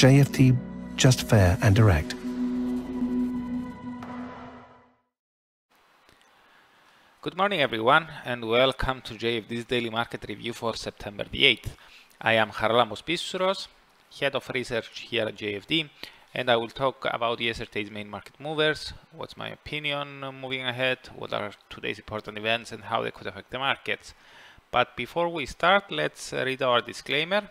JFD, just fair and direct. Good morning everyone and welcome to JFD's daily market review for September the 8th. I am Charalambos Pissouros, head of research here at JFD and I will talk about yesterday's main market movers, what's my opinion moving ahead, what are today's important events and how they could affect the markets. But before we start, let's read our disclaimer.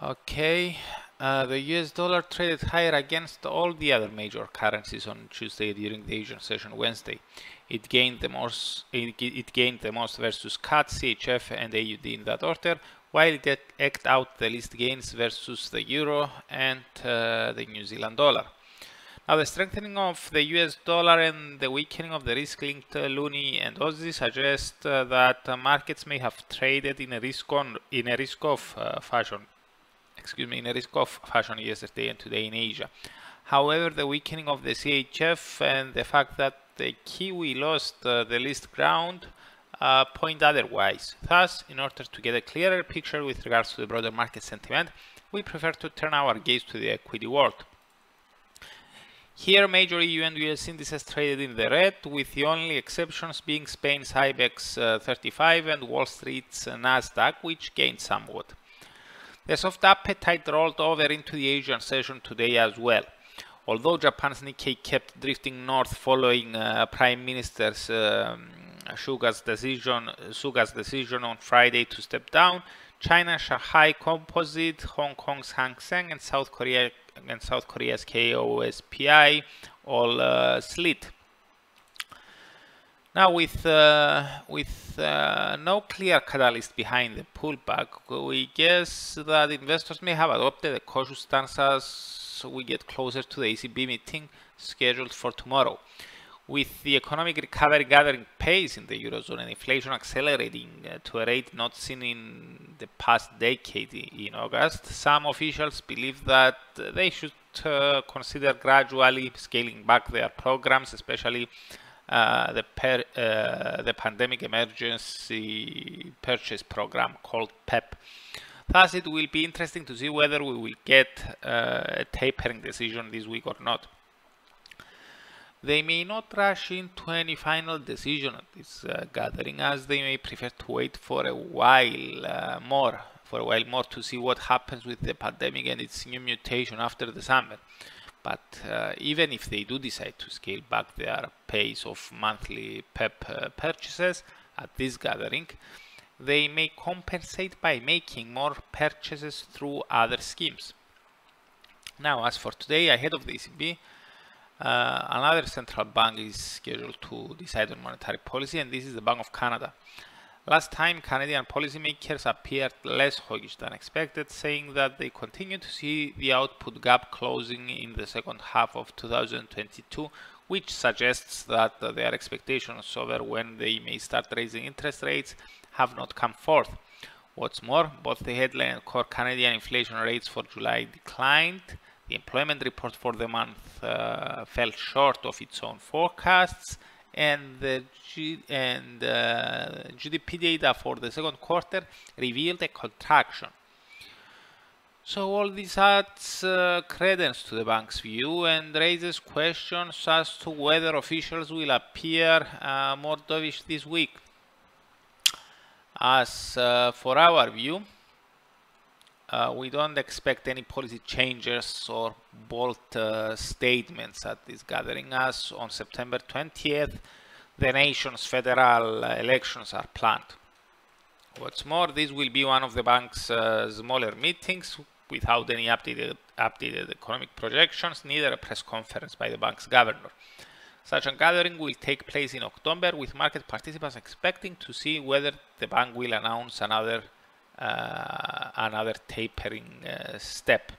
Okay, uh, the US dollar traded higher against all the other major currencies on Tuesday during the Asian session Wednesday. It gained the most it, it gained the most versus CAD, CHF and AUD in that order, while it eked out the least gains versus the euro and uh, the New Zealand dollar. Now the strengthening of the US dollar and the weakening of the risk-linked uh, loonie and Aussie suggest uh, that uh, markets may have traded in a risk on in a risk-off uh, fashion excuse me, in a risk-off fashion yesterday and today in Asia. However, the weakening of the CHF and the fact that the Kiwi lost uh, the least ground uh, point otherwise. Thus, in order to get a clearer picture with regards to the broader market sentiment, we prefer to turn our gaze to the equity world. Here, major EU and US indices traded in the red, with the only exceptions being Spain's IBEX uh, 35 and Wall Street's Nasdaq, which gained somewhat. The soft appetite rolled over into the Asian session today as well. Although Japan's Nikkei kept drifting north following uh, Prime Minister um, Suga's decision, Suga's decision on Friday to step down, China's Shanghai Composite, Hong Kong's Hang Seng, and South Korea and South Korea's KOSPI all uh, slid. Now, with uh, with uh, no clear catalyst behind the pullback, we guess that investors may have adopted a cautious stance as we get closer to the ECB meeting scheduled for tomorrow. With the economic recovery gathering pace in the Eurozone and inflation accelerating uh, to a rate not seen in the past decade in August, some officials believe that they should uh, consider gradually scaling back their programs, especially uh, the, per, uh, the Pandemic Emergency Purchase Program called PEPP. Thus, it will be interesting to see whether we will get uh, a tapering decision this week or not. They may not rush into any final decision at this uh, gathering as they may prefer to wait for a while uh, more, for a while more to see what happens with the pandemic and its new mutation after the summer. But uh, even if they do decide to scale back their pace of monthly PEPP uh, purchases at this gathering, they may compensate by making more purchases through other schemes. Now, as for today, ahead of the ECB, uh, another central bank is scheduled to decide on monetary policy, and this is the Bank of Canada. Last time, Canadian policymakers appeared less hawkish than expected, saying that they continue to see the output gap closing in the second half of 2022, which suggests that their expectations over when they may start raising interest rates have not come forth. What's more, both the headline and core Canadian inflation rates for July declined. The employment report for the month uh, fell short of its own forecasts, and the G and uh, GDP data for the second quarter revealed a contraction. So all this adds uh, credence to the bank's view and raises questions as to whether officials will appear uh, more dovish this week. As uh, for our view, uh, we don't expect any policy changes or bold uh, statements at this gathering as on September 20th the nation's federal elections are planned. What's more, this will be one of the bank's uh, smaller meetings without any updated, updated economic projections, neither a press conference by the bank's governor. Such a gathering will take place in October with market participants expecting to see whether the bank will announce another uh, another tapering uh, step.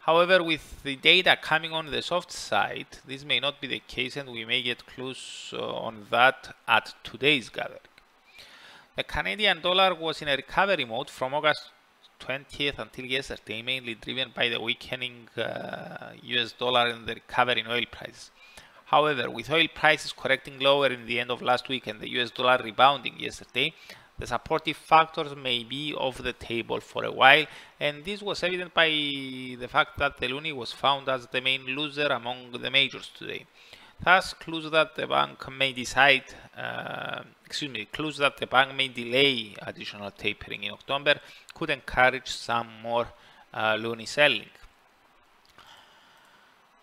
However, with the data coming on the soft side, this may not be the case and we may get clues uh, on that at today's gathering. The Canadian dollar was in a recovery mode from August 20th until yesterday, mainly driven by the weakening uh, US dollar and the recovery in oil prices. However, with oil prices correcting lower in the end of last week and the US dollar rebounding yesterday, the supportive factors may be off the table for a while, and this was evident by the fact that the loonie was found as the main loser among the majors today. Thus, clues that the bank may decide, uh, excuse me, clues that the bank may delay additional tapering in October could encourage some more uh, loonie selling.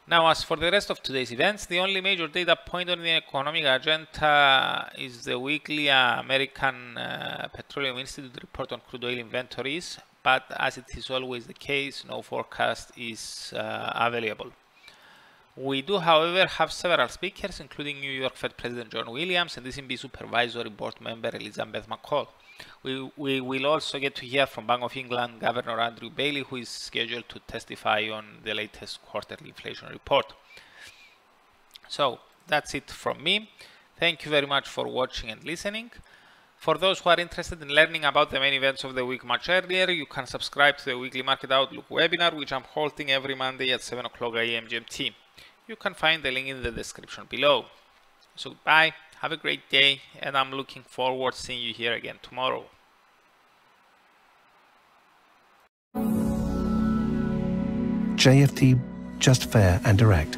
Now, as for the rest of today's events, the only major data point on the economic agenda is the weekly American uh, Petroleum Institute report on crude oil inventories, but as it is always the case, no forecast is uh, available. We do, however, have several speakers, including New York Fed President John Williams and ECB Supervisory Board member Elizabeth McCaul. We, we will also get to hear from Bank of England Governor Andrew Bailey, who is scheduled to testify on the latest quarterly inflation report. So that's it from me. Thank you very much for watching and listening. For those who are interested in learning about the main events of the week much earlier, you can subscribe to the weekly Market Outlook webinar, which I'm holding every Monday at 7 o'clock a.m. GMT. You can find the link in the description below. So bye. Have a great day, and I'm looking forward to seeing you here again tomorrow. JFD, just fair and direct.